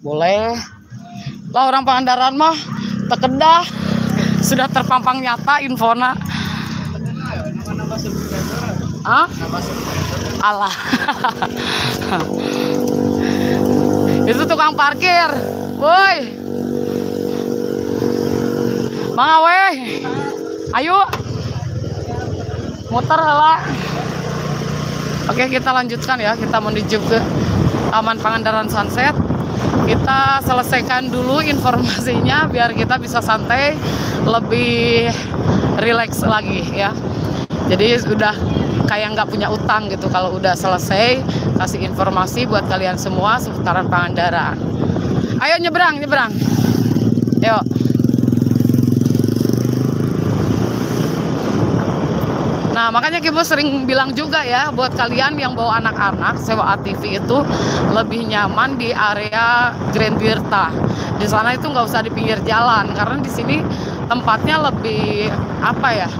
Boleh. Lah orang Pangandaran mah tekedah sudah terpampang nyata infona. Hah? Allah. Itu tukang parkir. Woi. Bang Awe. Ayo. Muter lah. Oke, kita lanjutkan ya. Kita menuju ke Taman Pangandaran Sunset. Kita selesaikan dulu informasinya biar kita bisa santai lebih rileks lagi ya. Jadi sudah kayak nggak punya utang gitu kalau udah selesai kasih informasi buat kalian semua seputaran Pangandaran. Ayo nyebrang, nyebrang. Yuk. Nah, makanya Kibo sering bilang juga ya buat kalian yang bawa anak-anak sewa ATV itu lebih nyaman di area Grand Tirta. Di sana itu nggak usah di pinggir jalan karena di sini tempatnya lebih apa ya?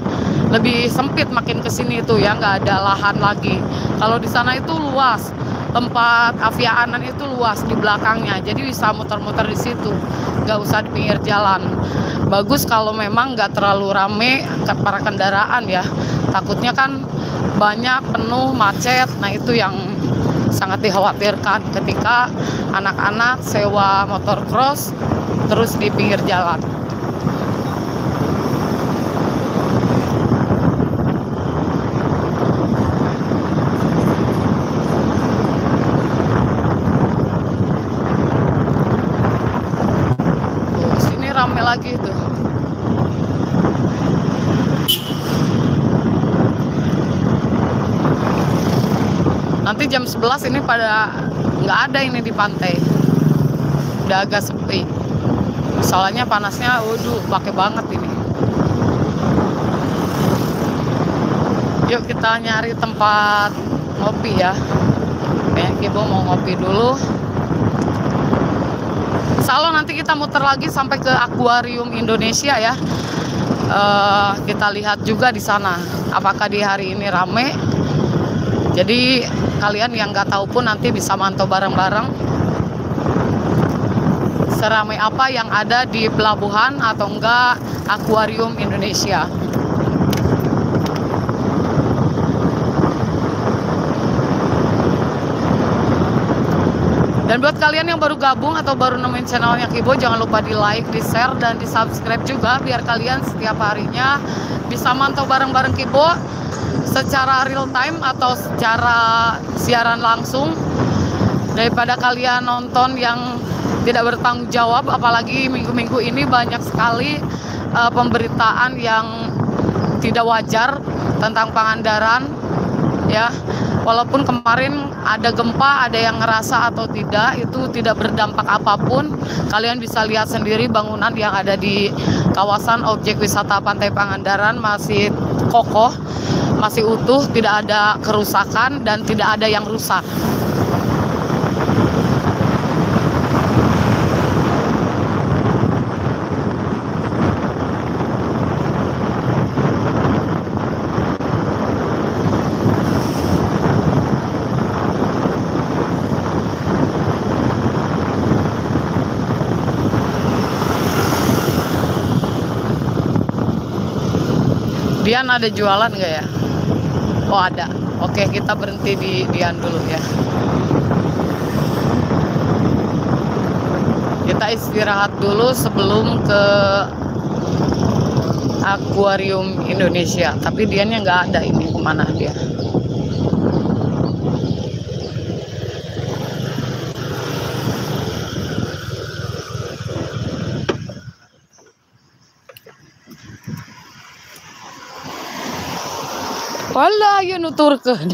Lebih sempit makin ke sini itu ya, nggak ada lahan lagi. Kalau di sana itu luas. Tempat aviaanan itu luas di belakangnya, jadi bisa muter-muter di situ, nggak usah di pinggir jalan. Bagus kalau memang nggak terlalu rame para kendaraan ya, takutnya kan banyak penuh macet. Nah itu yang sangat dikhawatirkan. Ketika anak-anak sewa motor cross terus di pinggir jalan Tuh, sini rame lagi tuh nanti jam 11 ini pada nggak ada ini di pantai. Udah agak sepi. Soalnya panasnya waduh pakai banget ini. Yuk kita nyari tempat ngopi ya. Kayaknya Kibo mau ngopi dulu. Insya nanti kita muter lagi sampai ke akuarium Indonesia ya. Eh, kita lihat juga di sana. Apakah di hari ini rame jadi kalian yang nggak tahu pun nanti bisa mantau bareng-bareng seramai apa yang ada di pelabuhan atau enggak akuarium Indonesia. Dan buat kalian yang baru gabung atau baru nemuin channelnya Kibo, jangan lupa di like, di share, dan di subscribe juga biar kalian setiap harinya bisa mantau bareng-bareng Kibo secara real time atau secara siaran langsung daripada kalian nonton yang tidak bertanggung jawab apalagi minggu-minggu ini banyak sekali uh, pemberitaan yang tidak wajar tentang Pangandaran ya. Walaupun kemarin ada gempa ada yang ngerasa atau tidak itu tidak berdampak apa pun. Kalian bisa lihat sendiri bangunan yang ada di kawasan objek wisata Pantai Pangandaran masih kokoh masih utuh tidak ada kerusakan dan tidak ada yang rusak Dian ada jualan nggak ya? Oh ada. Oke kita berhenti di Dian dulu ya. Kita istirahat dulu sebelum ke akuarium Indonesia. Tapi Diannya nggak ada ini ke mana dia? Wala yun nuturkeun.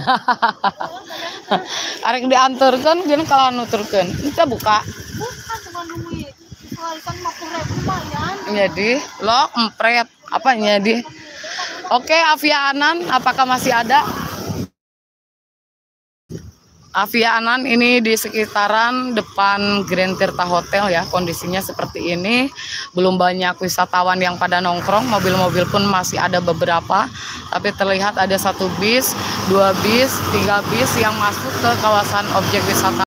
Arek dianturkeun geun kalau nuturkeun. Kita buka. Bukan cuma duit. Kalikan 50 ribu lumayan. Jadi lo empret apa jadi? Oke, Avia Anan apakah masih ada? Avia Anan ini di sekitaran depan Grand Tirta Hotel ya kondisinya seperti ini. Belum banyak wisatawan yang pada nongkrong mobil-mobil pun masih ada beberapa. Tapi terlihat ada satu bis dua bis tiga bis yang masuk ke kawasan objek wisata